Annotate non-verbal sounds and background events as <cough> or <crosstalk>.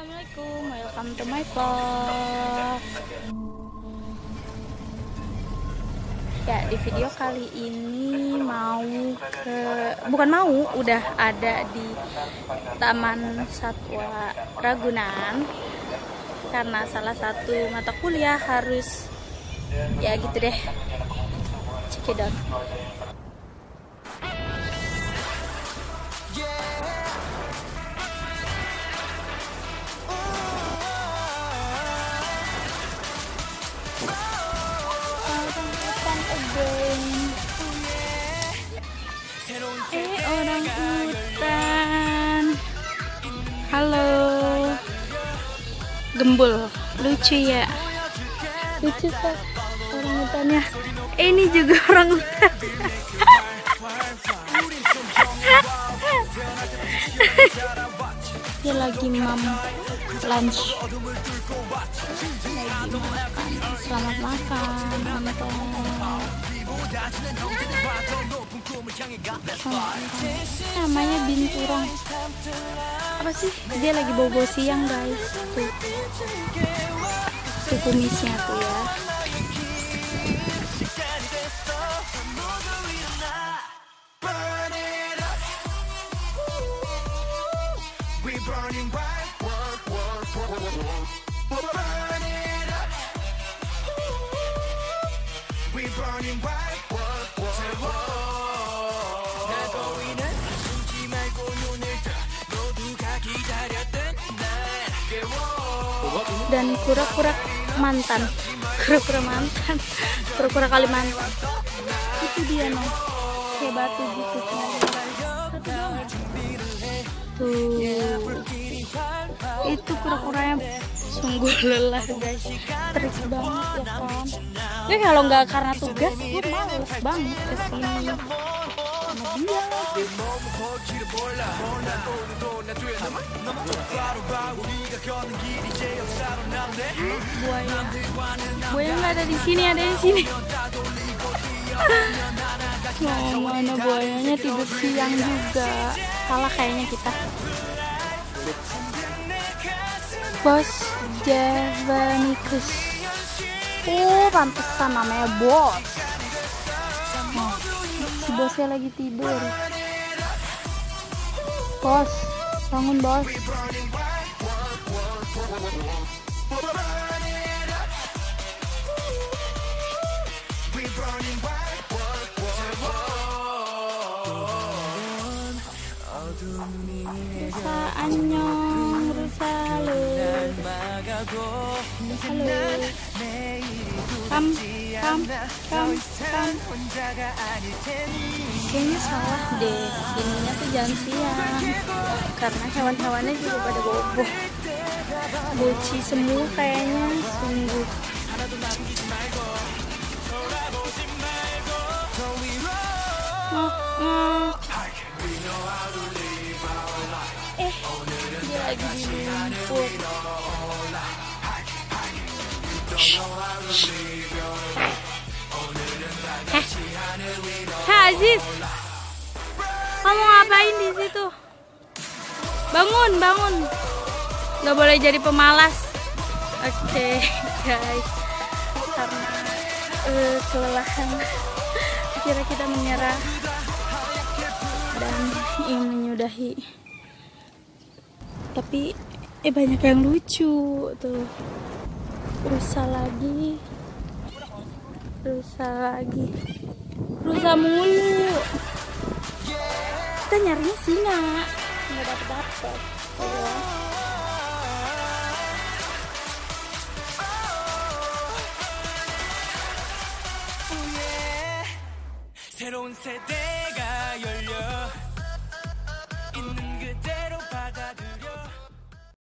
Assalamualaikum, welcome to my vlog. Ya, di video kali ini mau ke bukan mau, udah ada di Taman Satwa Ragunan. Karena salah satu mata kuliah harus ya gitu deh. Cekidot. Orang hutan. Halo. Gembul. Lucu ya? Lucu kok Orang hutannya eh, Ini juga orang hutan. Dia lagi mam lunch. Lagi makan Selamat makan Namanya binturong. Apa sih? Dia lagi bobo siang guys. Tuh. Tuh kumisnya tuh ya dan kura-kura mantan. Kura-kura mantan. Kura-kura Kalimantan. Itu dia no kayak batu gitu tuh. Itu kura-kuranya sungguh lelah guys. Terik banget ya kan? Gue kalau nggak karena tugas gue males banget ke sini sama dia buaya buaya nggak ada di sini ada di sini. Mana buayanya tidur siang juga? Salah kayaknya kita. Bos Javanicus oh pantesan namanya bos bosnya lagi tidur. Bos bangun bos. Rusa anyong rusa lu halo kam kam kam kam kayaknya salah deh ininya tuh jangan siang. Karena hewan-hewannya juga pada bobo. Boci semua kayaknya sungguh. Eh dia lagi di lumpur Heh, Heh Aziz, kamu ngapain di situ? Bangun, bangun. Gak boleh jadi pemalas. Oke, <laughs> guys. Karena uh, kelelahan, kira kita menyerah dan ingin menyudahi. Tapi eh banyak yang lucu tuh Rusa lagi. Rusa lagi. Rusa mulu. Kita nyarinya singa. Nggak dapet dapet. Ya. 새로운 세대가 열려